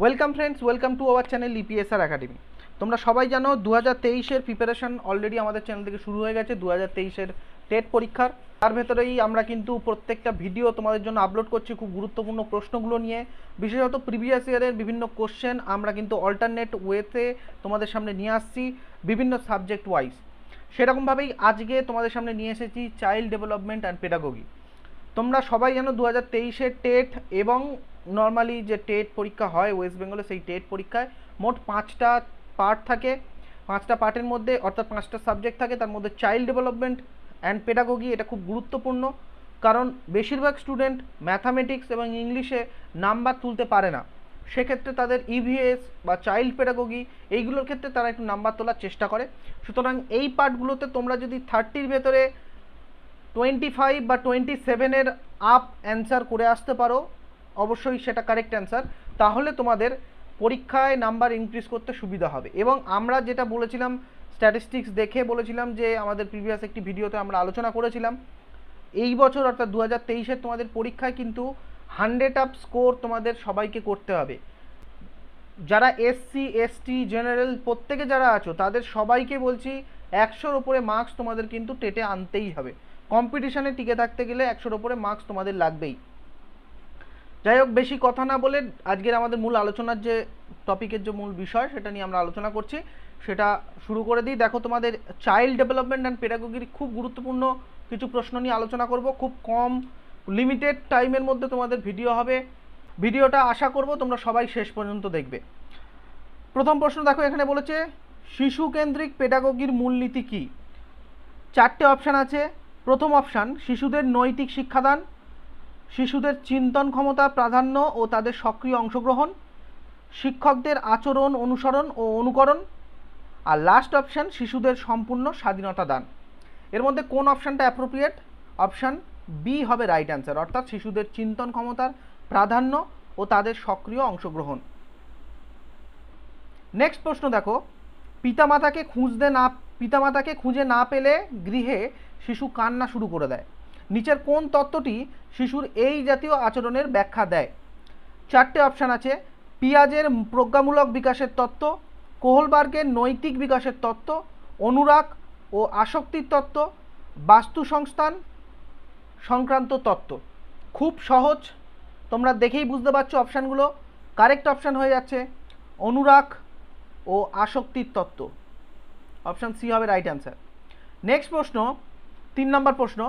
Welcome friends welcome to our channel EPSR academy তোমরা সবাই জানো দু হাজার তেইশের প্রিপারেশন অলরেডি আমাদের চ্যানেল থেকে শুরু হয়ে গেছে দু হাজার তেইশের টেট পরীক্ষার। তার ভেতরেই আমরা কিন্তু প্রত্যেকটা ভিডিও তোমাদের জন্য আপলোড করছি খুব গুরুত্বপূর্ণ প্রশ্নগুলো নিয়ে। বিশেষত প্রিভিয়াস ইয়ারের বিভিন্ন কোশ্চেন আমরা কিন্তু অল্টারনেট ওয়েতে তোমাদের সামনে নিয়ে আসছি, বিভিন্ন সাবজেক্ট ওয়াইজ সেরকমভাবেই আজকে তোমাদের সামনে নিয়ে এসেছি চাইল্ড ডেভেলপমেন্ট অ্যান্ড পেডাগোগি তোমরা সবাই জানো দু হাজার তেইশের টেট এবং নর্মালি যে টেট পরীক্ষা হয় ওয়েস্ট বেঙ্গলে সেই টেট পরীক্ষায় মোট পাঁচটা পার্ট থাকে। পাঁচটা পার্টের মধ্যে অর্থাৎ পাঁচটা সাবজেক্ট থাকে, তার মধ্যে চাইল্ড ডেভেলপমেন্ট অ্যান্ড পেডাগোগি এটা খুব গুরুত্বপূর্ণ। কারণ বেশিরভাগ স্টুডেন্ট ম্যাথামেটিক্স এবং ইংলিশে নাম্বার তুলতে পারে না। সেক্ষেত্রে তাদের ইভিএস বা চাইল্ড পেডাগোগি এইগুলোর ক্ষেত্রে তারা একটু নাম্বার তোলার চেষ্টা করে। সুতরাং এই পার্টগুলোতে তোমরা যদি থার্টির ভেতরে টোয়েন্টি ফাইভ বা টোয়েন্টি সেভেনের আপ অ্যান্সার করে আসতে পারো অবশ্যই সেটা কারেক্ট অ্যান্সার তাহলে তোমাদের পরীক্ষায় নাম্বার ইনক্রিজ করতে সুবিধা হবে। এবং আমরা যেটা বলেছিলাম স্ট্যাটিস্টিক্স দেখে বলেছিলাম যে আমাদের প্রিভিয়াস একটি ভিডিওতে আমরা আলোচনা করেছিলাম। এই বছর অর্থাৎ দু হাজার তেইশের তোমাদের পরীক্ষায় কিন্তু হান্ড্রেড আপ স্কোর তোমাদের সবাইকে করতে হবে। যারা এসসি এসটি জেনারেল প্রত্যেকে যারা আছো, তাদের সবাইকে বলছি একশোর ওপরে মার্কস তোমাদের কিন্তু টেটে আনতেই হবে। কম্পিটিশানে টিকে থাকতে গেলে একশোর ওপরে মার্কস তোমাদের লাগবেই। যাই হোক বেশি কথা না বলে আজকের আমাদের মূল আলোচনার যে টপিকের যে মূল বিষয়, সেটা নিয়ে আমরা আলোচনা করছি। সেটা শুরু করে দিই। দেখো, তোমাদের চাইল্ড ডেভেলপমেন্ট অ্যান্ড পেডাগোগির খুব গুরুত্বপূর্ণ কিছু প্রশ্ন নিয়ে আলোচনা করব। খুব কম লিমিটেড টাইমের মধ্যে তোমাদের ভিডিও হবে। ভিডিওটা আশা করব তোমরা সবাই শেষ পর্যন্ত দেখবে। প্রথম প্রশ্ন দেখো, এখানে বলেছে শিশু কেন্দ্রিক পেডাগোগির মূলনীতি কী? চারটে অপশান আছে। প্রথম অপশান, শিশুদের নৈতিক শিক্ষাদান। শিশুদের চিন্তন ক্ষমতা, প্রাধান্য ও তাদের সক্রিয় অংশগ্রহণ, শিক্ষকদের আচরণ অনুসরণ ও অনুকরণ, আর লাস্ট অপশান শিশুদের সম্পূর্ণ স্বাধীনতা দান। এর মধ্যে কোন অপশানটা অ্যাপ্রোপ্রিয়েট অপশান বি হবে রাইট অ্যান্সার অর্থাৎ শিশুদের চিন্তন ক্ষমতার প্রাধান্য ও তাদের সক্রিয় অংশগ্রহণ। নেক্সট প্রশ্ন দেখো। পিতামাতাকে খুঁজতে না, পিতামাতাকে খুঁজে না পেলে গৃহে শিশু কান্না শুরু করে দেয়। নিচের কোন তত্ত্বটি শিশুর এই জাতীয় আচরণের ব্যাখ্যা দেয়? চারটে অপশান আছে। পিয়াজের প্রজ্ঞামূলক বিকাশের তত্ত্ব, কোহলবার্গের নৈতিক বিকাশের তত্ত্ব, অনুরাগ ও আসক্তির তত্ত্ব বাস্তু সংস্থান সংক্রান্ত তত্ত্ব। খুব সহজ। তোমরা দেখেই বুঝতে পারছ অপশানগুলো কারেক্ট অপশান হয়ে যাচ্ছে। অনুরাগ ও আসক্তির তত্ত্ব। অপশান সি হবে রাইট অ্যান্সার নেক্সট প্রশ্ন, তিন নম্বর প্রশ্ন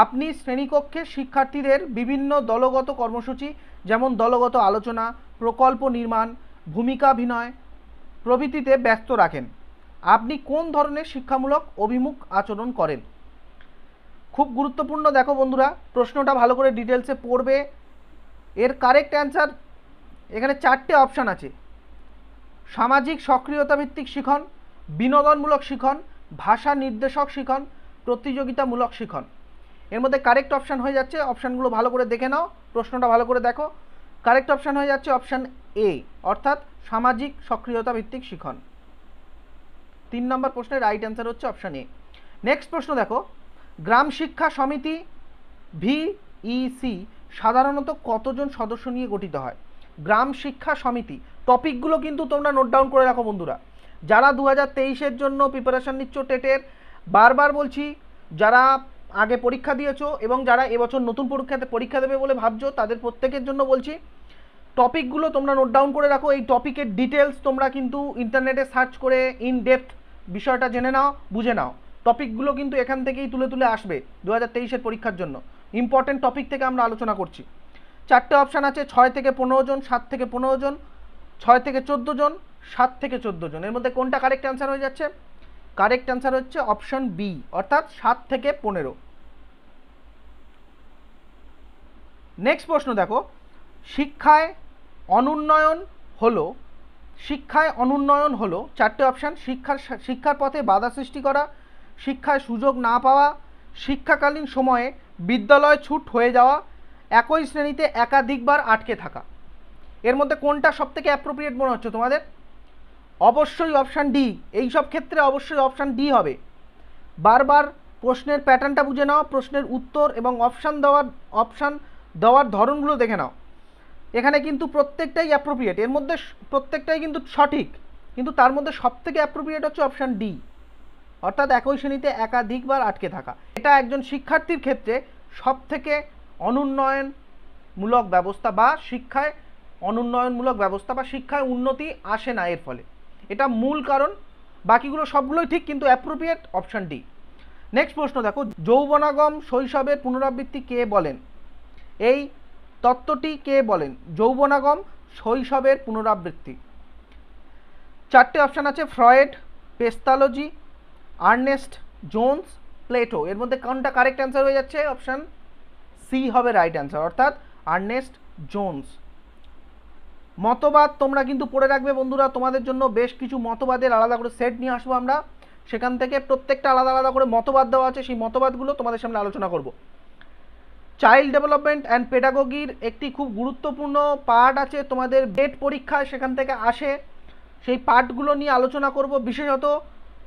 আপনি শ্রেণীকক্ষে শিক্ষার্থীদের বিভিন্ন দলগত কর্মসূচি, যেমন দলগত আলোচনা, প্রকল্প নির্মাণ ভূমিকাভিনয় প্রভৃতিতে ব্যস্ত রাখেন। আপনি কোন ধরনের শিক্ষামূলক অভিমুখ আচরণ করেন? খুব গুরুত্বপূর্ণ দেখো বন্ধুরা, প্রশ্নটা ভালো করে ডিটেলসে পড়বে। এর কারেক্ট অ্যান্সার এখানে চারটে অপশান আছে। সামাজিক সক্রিয়তা ভিত্তিক শিখন, বিনোদনমূলক শিখন, ভাষা নির্দেশক শিখন, প্রতিযোগিতামূলক শিখন। এর মধ্যে কারেক্ট অপশান হয়ে যাচ্ছে অপশানগুলো ভালো করে দেখে নাও, প্রশ্নটা ভালো করে দেখো। কারেক্ট অপশান হয়ে যাচ্ছে অপশান এ অর্থাৎ সামাজিক সক্রিয়তা ভিত্তিক শিখন। তিন নম্বর প্রশ্নের রাইট অ্যান্সার হচ্ছে অপশান এ নেক্সট প্রশ্ন দেখো, গ্রাম শিক্ষা সমিতি ভিইসি সাধারণত কতজন সদস্য নিয়ে গঠিত হয়? গ্রাম শিক্ষা সমিতি টপিকগুলো কিন্তু তোমরা নোট ডাউন করে রাখো বন্ধুরা। যারা দু হাজার জন্য প্রিপারেশান নিচ্ছ টেটের, বারবার বলছি, যারা আগে পরীক্ষা দিয়েছ এবং যারা এবছর নতুন পরীক্ষাতে পরীক্ষা দেবে বলে ভাবছ, তাদের প্রত্যেকের জন্য বলছি, টপিকগুলো তোমরা নোট ডাউন করে রাখো। এই টপিকের ডিটেলস তোমরা কিন্তু ইন্টারনেটে সার্চ করে ইন ডেপথ বিষয়টা জেনে নাও, বুঝে নাও। টপিকগুলো কিন্তু এখান থেকেই তুলে তুলে আসবে দু হাজার তেইশের পরীক্ষার জন্য। ইম্পর্টেন্ট টপিক থেকে আমরা আলোচনা করছি। চারটে অপশান আছে, ছয় থেকে পনেরো জন, সাত থেকে পনেরো জন, ছয় থেকে চোদ্দ জন, সাত থেকে চোদ্দ জন। এর মধ্যে কোনটা কারেক্ট অ্যান্সার হয়ে যাচ্ছে? কারেক্ট অ্যান্সার হচ্ছে অপশন বি অর্থাৎ সাত থেকে পনেরো। নেক্সট প্রশ্ন দেখো, শিক্ষায় অনুন্নয়ন হলো, শিক্ষায় অনুন্নয়ন হলো, চারটে অপশান শিক্ষার শিক্ষার পথে বাধা সৃষ্টি করা, শিক্ষায় সুযোগ না পাওয়া, শিক্ষাকালীন সময়ে বিদ্যালয় ছুট হয়ে যাওয়া, একই শ্রেণীতে একাধিকবার আটকে থাকা। এর মধ্যে কোনটা সবথেকে অ্যাপ্রোপ্রিয়েট মনে হচ্ছে তোমাদের? অবশ্যই অপশান ডি এই সব ক্ষেত্রে অবশ্যই অপশান ডি হবে। বারবার প্রশ্নের প্যাটার্নটা বুঝে নাও, প্রশ্নের উত্তর এবং অপশান দেওয়ার অপশান দেওয়ার ধরনগুলো দেখে নাও। এখানে কিন্তু প্রত্যেকটাই অ্যাপ্রোপ্রিয়েট এর মধ্যে প্রত্যেকটাই কিন্তু সঠিক। কিন্তু তার মধ্যে সব থেকে অ্যাপ্রোপ্রিয়েট হচ্ছে অপশান ডি অর্থাৎ একই শ্রেণীতে একাধিকবার আটকে থাকা। এটা একজন শিক্ষার্থীর ক্ষেত্রে সব থেকে অনুন্নয়নমূলক ব্যবস্থা বা শিক্ষায় অনুন্নয়নমূলক ব্যবস্থা বা শিক্ষায় উন্নতি আসে না এর ফলে। এটা মূল কারণ। বাকিগুলো সবগুলোই ঠিক, কিন্তু অ্যাপ্রোপ্রিয়েট অপশান ডি নেক্সট প্রশ্ন দেখো, যৌবনাগম শৈশবের পুনরাবৃত্তি কে বলেন? এই তত্ত্বটি কে বলেন? যৌবনাগম শৈশবের পুনরাবৃত্তি। চারটে অপশান আছে, Freud, Pestalozzi, Ernest, Jones, Plato. এর মধ্যে কোনটা কারেক্ট অ্যান্সার হয়ে যাচ্ছে? অপশান সি হবে রাইট অ্যান্সার অর্থাৎ আর্নেস্ট, জোন্স। মতবাদ তোমরা কিন্তু পড়ে রাখবে বন্ধুরা। তোমাদের জন্য বেশ কিছু মতবাদের আলাদা করে সেট নিয়ে আসব আমরা। সেখান থেকে প্রত্যেকটা আলাদা আলাদা করে মতবাদ দেওয়া আছে। সেই মতবাদগুলো তোমাদের সামনে আলোচনা করব। চাইল্ড ডেভেলপমেন্ট অ্যান্ড পেডাগোগির একটি খুব গুরুত্বপূর্ণ পার্ট আছে। তোমাদের ডেট পরীক্ষায় সেখান থেকে আসে। সেই পার্টগুলো নিয়ে আলোচনা করব। বিশেষত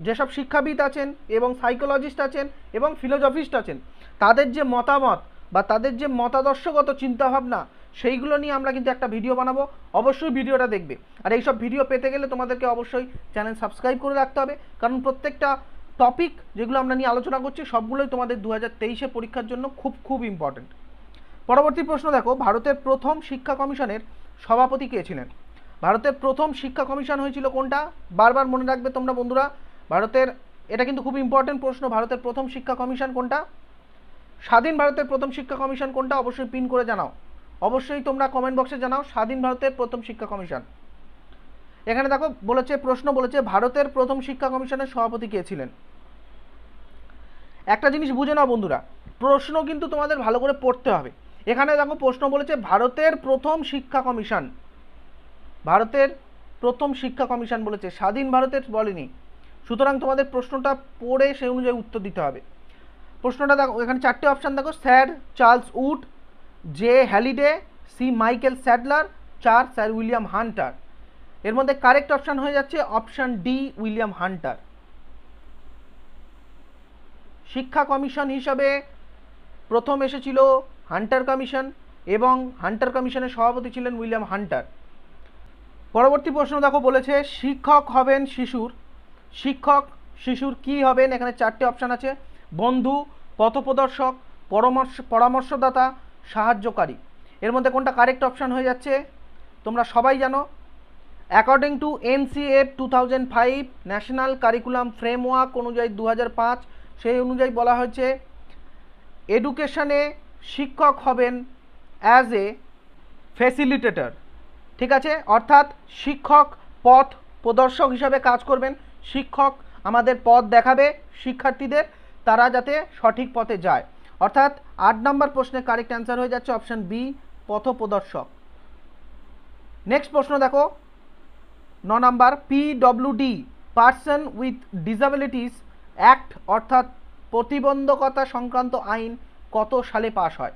যেসব শিক্ষাবিদ আছেন এবং সাইকোলজিস্ট আছেন এবং ফিলোজফিস্ট আছেন, তাদের যে মতামত বা তাদের যে মতাদর্শগত চিন্তাভাবনা সেইগুলো নিয়ে আমরা কিন্তু একটা ভিডিও বানাবো। অবশ্যই ভিডিওটা দেখবে। আর এইসব ভিডিও পেতে গেলে তোমাদেরকে অবশ্যই চ্যানেল সাবস্ক্রাইব করে রাখতে হবে। কারণ প্রত্যেকটা টপিক যেগুলো আমরা নিয়ে আলোচনা করছি, সবগুলোই তোমাদের দু হাজার পরীক্ষার জন্য খুব খুব ইম্পর্টেন্ট পরবর্তী প্রশ্ন দেখো, ভারতের প্রথম শিক্ষা কমিশনের সভাপতি কে ছিলেন? ভারতের প্রথম শিক্ষা কমিশন হয়েছিল কোনটা? বারবার মনে রাখবে তোমরা বন্ধুরা, ভারতের, এটা কিন্তু খুব ইম্পর্টেন্ট প্রশ্ন, ভারতের প্রথম শিক্ষা কমিশন কোনটা? স্বাধীন ভারতের প্রথম শিক্ষা কমিশন কোনটা? অবশ্যই পিন করে জানাও। অবশ্যই তোমরা কমেন্ট বক্সে জানাও, স্বাধীন ভারতের প্রথম শিক্ষা কমিশন। এখানে দেখো, বলেছে, প্রশ্ন বলেছে, ভারতের প্রথম শিক্ষা কমিশনের সভাপতি কে ছিলেন? একটা জিনিস বুঝে নাও বন্ধুরা, প্রশ্ন কিন্তু তোমাদের ভালো করে পড়তে হবে। এখানে দেখো, প্রশ্ন বলেছে, ভারতের প্রথম শিক্ষা কমিশন। ভারতের প্রথম শিক্ষা কমিশন বলেছে, স্বাধীন ভারতের বলেনি। সুতরাং তোমাদের প্রশ্নটা পড়ে সেই অনুযায়ী উত্তর দিতে হবে। প্রশ্নটা দেখো, এখানে চারটে অপশান দেখো, sir Charles Wood J Halliday, C Michael Sadler, চার স্যার উইলিয়াম হান্টার। এর মধ্যে কারেক্ট অপশান হয়ে যাচ্ছে অপশান ডি উইলিয়াম হান্টার। শিক্ষা কমিশন হিসাবে প্রথম এসেছিল হান্টার কমিশন এবং হান্টার কমিশনের সভাপতি ছিলেন উইলিয়াম হান্টার। পরবর্তী প্রশ্ন দেখো বলেছে, শিক্ষক হবেন শিশুর। শিক্ষক, শিশুর কি হবেন? এখানে চারটে অপশান আছে। বন্ধু, পথপ্রদর্শক, পরামর্শ পরামর্শদাতা সাহায্যকারী। এর মধ্যে কোনটা কারেক্ট অপশান হয়ে যাচ্ছে? তোমরা সবাই জানো according to NCF two thousand five national curriculum framework অনুযায়ী দু পাঁচ, সেই অনুযায়ী বলা হয়েছে এডুকেশনে শিক্ষক হবেন অ্যাজ এ ফ্যাসিলিটেটর ঠিক আছে? অর্থাৎ শিক্ষক পথ প্রদর্শক হিসাবে কাজ করবেন। শিক্ষক আমাদের পথ দেখাবে শিক্ষার্থীদের, তারা যাতে সঠিক পথে যায়। অর্থাৎ আট নম্বর প্রশ্নের কারেক্ট অ্যান্সার হয়ে যাচ্ছে অপশান বি পথ প্রদর্শক নেক্সট প্রশ্ন দেখো। ন number PWD person with disabilities act অর্থাৎ প্রতিবন্ধকতা সংক্রান্ত আইন কত সালে পাশ হয়?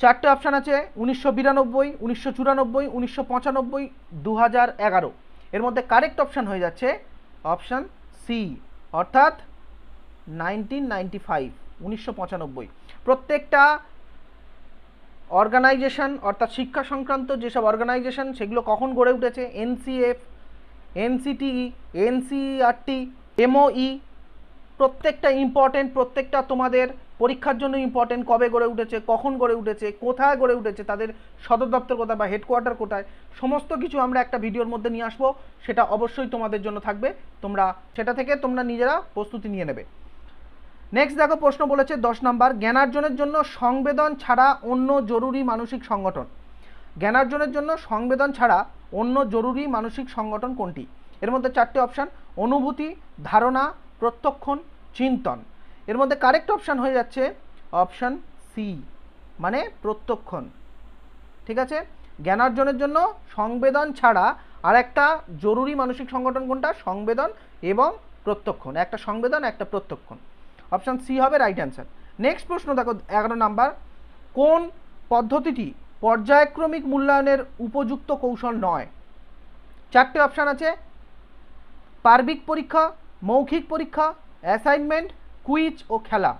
চারটে অপশান আছে, উনিশশো বিরানব্বই, উনিশশো চুরানব্বই, উনিশশো পঁচানব্বই দু হাজার এগারো। এর মধ্যে কারেক্ট অপশান হয়ে যাচ্ছে অপশান সি অর্থাৎ নাইনটিন নাইনটি ফাইভ উনিশশো পঁচানব্বই। প্রত্যেকটা অর্গানাইজেশন অর্থাৎ শিক্ষা সংক্রান্ত যেসব অর্গানাইজেশন সেগুলো কখন গড়ে উঠেছে? এনসিএফ এনসিটিই এনসিআরটি এমওই প্রত্যেকটা ইম্পর্টেন্ট প্রত্যেকটা তোমাদের পরীক্ষার জন্য ইম্পর্টেন্ট কবে গড়ে উঠেছে, কখন গড়ে উঠেছে, কোথায় গড়ে উঠেছে, তাদের সদর দপ্তর কোথায় বা হেডকোয়ার্টার কোথায়, সমস্ত কিছু আমরা একটা ভিডিওর মধ্যে নিয়ে আসব। সেটা অবশ্যই তোমাদের জন্য থাকবে। তোমরা সেটা থেকে তোমরা নিজেরা প্রস্তুতি নিয়ে নেবে। নেক্সট দেখো প্রশ্ন বলেছে দশ নম্বর, জ্ঞানার্জনের জন্য সংবেদন ছাড়া অন্য জরুরি মানসিক সংগঠন। জ্ঞানার্জনের জন্য সংবেদন ছাড়া অন্য জরুরি মানসিক সংগঠন কোনটি? এর মধ্যে চারটে অপশান অনুভূতি, ধারণা, প্রত্যক্ষণ, চিন্তন। এর মধ্যে কারেক্ট অপশান হয়ে যাচ্ছে অপশান সি মানে প্রত্যক্ষণ। ঠিক আছে? জ্ঞানার্জনের জন্য সংবেদন ছাড়া আর একটা জরুরি মানসিক সংগঠন কোনটা? সংবেদন এবং প্রত্যক্ষণ। একটা সংবেদন, একটা প্রত্যক্ষণ। অপশান সি হবে রাইট অ্যান্সার নেক্সট প্রশ্ন, দেখো, এগারো নাম্বার। কোন পদ্ধতিটি পর্যায়ক্রমিক মূল্যায়নের উপযুক্ত কৌশল নয়? চারটে অপশান আছে। পার্বিক পরীক্ষা, মৌখিক পরীক্ষা অ্যাসাইনমেন্ট কুইজ ও খেলা।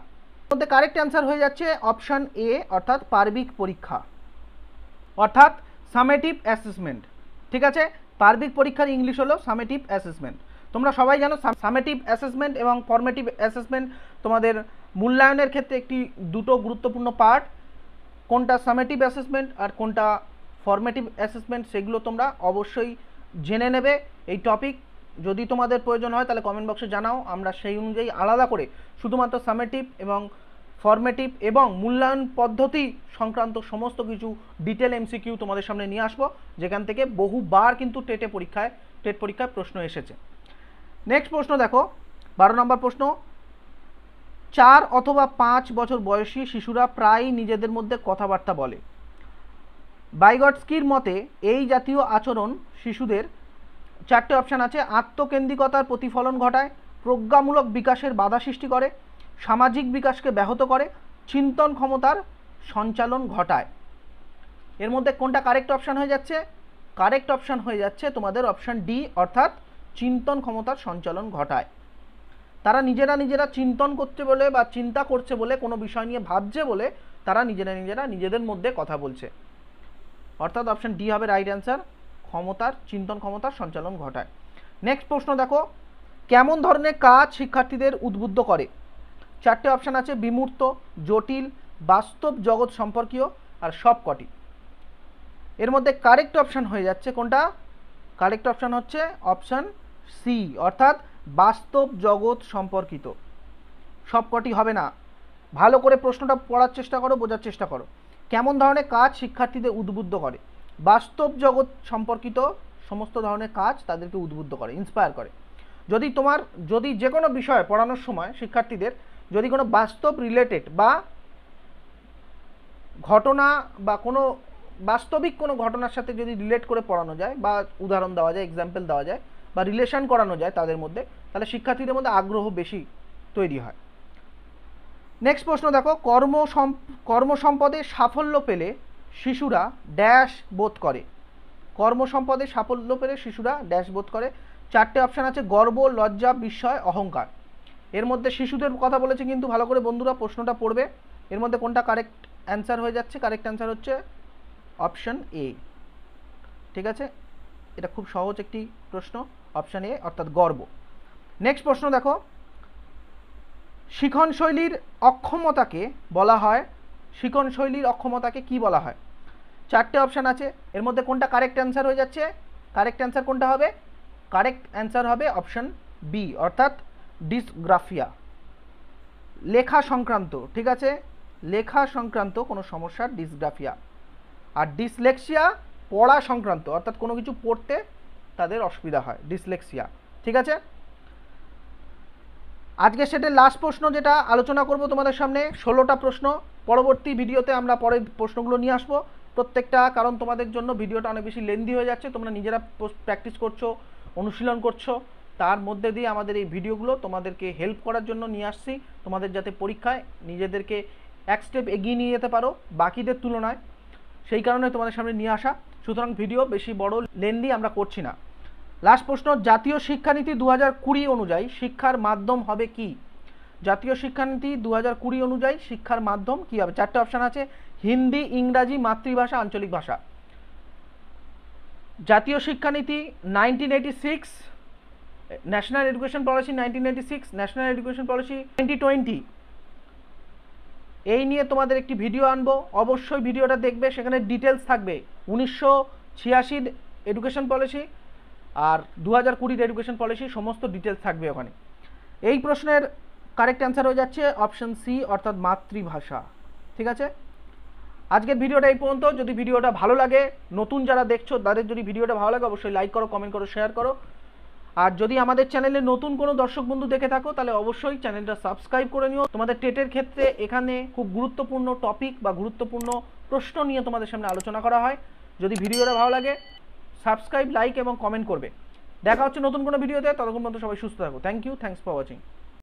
মধ্যে কারেক্ট অ্যান্সার হয়ে যাচ্ছে অপশান এ অর্থাৎ পার্বিক পরীক্ষা। অর্থাৎ সামেটিভ অ্যাসেসমেন্ট ঠিক আছে? পার্বিক পরীক্ষার ইংলিশ হলো সামেটিভ অ্যাসেসমেন্ট তোমরা সবাই জানো সামেটিভ অ্যাসেসমেন্ট এবং ফর্মেটিভ অ্যাসেসমেন্ট তোমাদের মূল্যায়নের ক্ষেত্রে একটি দুটো গুরুত্বপূর্ণ পার্ট কোনটা সামেটিভ অ্যাসেসমেন্ট আর কোনটা ফর্মেটিভ অ্যাসেসমেন্ট সেগুলো তোমরা অবশ্যই জেনে নেবে এই টপিক যদি তোমাদের প্রয়োজন হয় তাহলে কমেন্ট বক্সে জানাও, আমরা সেই অনুযায়ী আলাদা করে শুধুমাত্র সামেটিভ এবং ফর্মেটিভ এবং মূল্যায়ন পদ্ধতি সংক্রান্ত সমস্ত কিছু ডিটেল এমসিকিউ তোমাদের সামনে নিয়ে আসব, যেখান থেকে বহুবার কিন্তু টেটে পরীক্ষায়, টেট পরীক্ষায় প্রশ্ন এসেছে। নেক্সট প্রশ্ন দেখো। বারো নম্বর প্রশ্ন। চার অথবা পাঁচ বছর বয়সী শিশুরা প্রায়ই নিজেদের মধ্যে কথাবার্তা বলে। বাইগটস্কির মতে এই জাতীয় আচরণ শিশুদের চারটে অপশান আছে। আত্মকেন্দ্রিকতার প্রতিফলন ঘটায়, প্রজ্ঞামূলক বিকাশের বাধা সৃষ্টি করে, সামাজিক বিকাশকে ব্যাহত করে, চিন্তন ক্ষমতার সঞ্চালন ঘটায়। এর মধ্যে কোনটা কারেক্ট অপশান হয়ে যাচ্ছে? কারেক্ট অপশান হয়ে যাচ্ছে তোমাদের অপশান ডি অর্থাৎ চিন্তন ক্ষমতার সঞ্চালন ঘটায়। তারা নিজেরা নিজেরা চিন্তন করছে বলে বা চিন্তা করছে বলে, কোনো বিষয় নিয়ে ভাবছে বলে তারা নিজেরা নিজেরা নিজেদের মধ্যে কথা বলছে। অর্থাৎ অপশান ডি হবে রাইট অ্যান্সার ক্ষমতার, চিন্তন ক্ষমতার সঞ্চালন ঘটায়। নেক্সট প্রশ্ন দেখো, কেমন ধরনের কাজ শিক্ষার্থীদের উদ্বুদ্ধ করে? চারটে অপশান আছে, বিমূর্ত, জটিল, বাস্তব জগৎ সম্পর্কীয় আর সবকটি। এর মধ্যে কারেক্ট অপশান হয়ে যাচ্ছে কোনটা? কারেক্ট অপশান হচ্ছে অপশান সি অর্থাৎ বাস্তব জগৎ সম্পর্কিত। সবকটি হবে না। ভালো করে প্রশ্নটা পড়ার চেষ্টা করো, বোঝার চেষ্টা করো। কেমন ধরনের কাজ শিক্ষার্থীদের উদ্বুদ্ধ করে? বাস্তব জগৎ সম্পর্কিত সমস্ত ধরনের কাজ তাদেরকে উদ্বুদ্ধ করে ইন্সপায়ার করে। যদি তোমার, যদি যে কোনো বিষয়ে পড়ানোর সময় শিক্ষার্থীদের যদি কোনো বাস্তব রিলেটেড বা ঘটনা বা কোনো বাস্তবিক কোনো ঘটনার সাথে যদি রিলেট করে পড়ানো যায় বা উদাহরণ দেওয়া যায় এক্সাম্পল দেওয়া যায় বা রিলেশন করানো যায় তাদের মধ্যে, তাহলে শিক্ষার্থীদের মধ্যে আগ্রহ বেশি তৈরি হয়। নেক্সট প্রশ্ন দেখো, কর্ম কর্মসম্পদে সাফল্য পেলে শিশুরা ড্যাশ বোধ করে। কর্মসম্পদে সাফল্য পেলে শিশুরা ড্যাশ বোধ করে। চারটে অপশান আছে, গর্ব, লজ্জা, বিস্ময়, অহংকার। এর মধ্যে শিশুদের কথা বলেছে কিন্তু ভালো করে বন্ধুরা প্রশ্নটা পড়বে। এর মধ্যে কোনটা কারেক্ট অ্যান্সার হয়ে যাচ্ছে? কারেক্ট অ্যান্সার হচ্ছে অপশান এ ঠিক আছে? এটা খুব সহজ একটি প্রশ্ন। অপশান এ অর্থাৎ গর্ব। নেক্সট প্রশ্ন দেখো। শিখন শৈলীর অক্ষমতাকে বলা হয়। শিখন শৈলীর অক্ষমতাকে কি বলা হয়? চারটে অপশান আছে। এর মধ্যে কোনটা কারেক্ট অ্যান্সার হয়ে যাচ্ছে? কারেক্ট অ্যান্সার কোনটা হবে? কারেক্ট অ্যান্সার হবে অপশান বি অর্থাৎ ডিসগ্রাফিয়া লেখা সংক্রান্ত, ঠিক আছে? লেখা সংক্রান্ত কোনো সমস্যার ডিসগ্রাফিয়া আর ডিসলেক্সিয়া পড়া সংক্রান্ত, অর্থাৎ কোনো কিছু পড়তে তাদের অসুবিধা হয়, ডিসলেক্সিয়া, ঠিক আছে? আজকে সেটার লাস্ট প্রশ্ন যেটা আলোচনা করব তোমাদের সামনে, ষোলোটা প্রশ্ন। পরবর্তী ভিডিওতে আমরা পরের প্রশ্নগুলো নিয়ে আসব। প্রত্যেকটা, কারণ তোমাদের জন্য ভিডিওটা অনেক বেশি লেন্দি হয়ে যাচ্ছে। তোমরা নিজেরা প্র্যাকটিস করছ, অনুশীলন করছ। তার মধ্যে দিয়ে আমাদের এই ভিডিওগুলো তোমাদেরকে হেল্প করার জন্য নিয়ে আসছি। তোমাদের যাতে পরীক্ষায় নিজেদেরকে এক স্টেপ এগিয়ে নিয়ে যেতে পারো, বাকিদের তুলনায়। সেই কারণে তোমাদের সামনে নিয়ে আসা। সুতরাং ভিডিও বেশি বড় লেন্দি আমরা করছি না। লাস্ট প্রশ্ন, জাতীয় শিক্ষানীতি দু হাজার কুড়ি অনুযায়ী শিক্ষার মাধ্যম হবে কি? জাতীয় শিক্ষানীতি দু হাজার কুড়ি অনুযায়ী শিক্ষার মাধ্যম কী হবে? চারটে অপশান আছে, হিন্দি, ইংরাজি, মাতৃভাষা, আঞ্চলিক ভাষা। জাতীয় শিক্ষানীতি nineteen eighty six, national education policy nineteen eighty six, national education policy twenty twenty. এই নিয়ে তোমাদের একটি ভিডিও আনব, অবশ্যই ভিডিওটা দেখবে, সেখানে ডিটেলস থাকবে। উনিশশো ছিয়াশির এডুকেশন পলিসি আর দু হাজার কুড়ির এডুকেশন পলিসি সমস্ত ডিটেলস থাকবে ওখানে। এই প্রশ্নের কারেক্ট অ্যান্সার হয়ে যাচ্ছে অপশান সি অর্থাৎ মাতৃভাষা। ঠিক আছে? আজকের ভিডিওটা এই পর্যন্ত। যদি ভিডিওটা ভালো লাগে, নতুন যারা দেখছ, তাদের যদি ভিডিওটা ভালো লাগে, অবশ্যই লাইক করো কমেন্ট করো শেয়ার করো। আর যদি আমাদের চ্যানেলে নতুন কোনো দর্শক বন্ধু দেখে থাকো, তাহলে অবশ্যই চ্যানেলটা সাবস্ক্রাইব করে নিও। তোমাদের টেটের ক্ষেত্রে এখানে খুব গুরুত্বপূর্ণ টপিক বা গুরুত্বপূর্ণ প্রশ্ন নিয়ে তোমাদের সামনে আলোচনা করা হয়। যদি ভিডিওটা ভালো লাগে সাবস্ক্রাইব, লাইক এবং কমেন্ট করবে। দেখা হচ্ছে নতুন কোনো ভিডিওতে, ততক্ষণ পর্যন্ত সবাই সুস্থ থাকো। Thank you thanks for watching